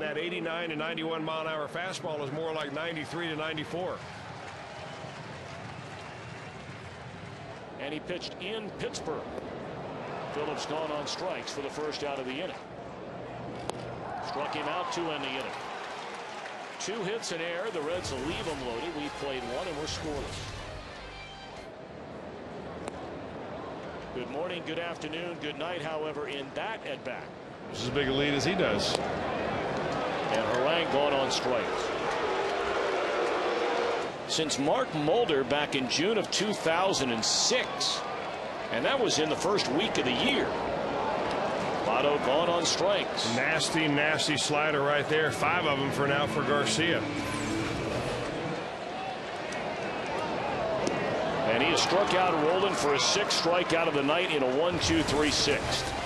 And that 89 to 91 mile an hour fastball is more like 93 to 94. And he pitched in Pittsburgh. Phillips gone on strikes for the first out of the inning. Struck him out to end the inning. Two hits in air. The Reds will leave them loaded. We played one and we're scoreless. Good morning, good afternoon, good night, however, in that at bat. This is as big a lead as he does. Gone on strikes. Since Mark Mulder back in June of 2006. And that was in the first week of the year. Votto gone on strikes. Nasty, nasty slider right there. Five of them for now for Garcia. And he has struck out Rolen for a sixth strikeout of the night in a 1 2 3 6.